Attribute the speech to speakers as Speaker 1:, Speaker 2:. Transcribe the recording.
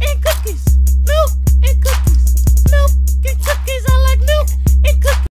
Speaker 1: and cookies. No.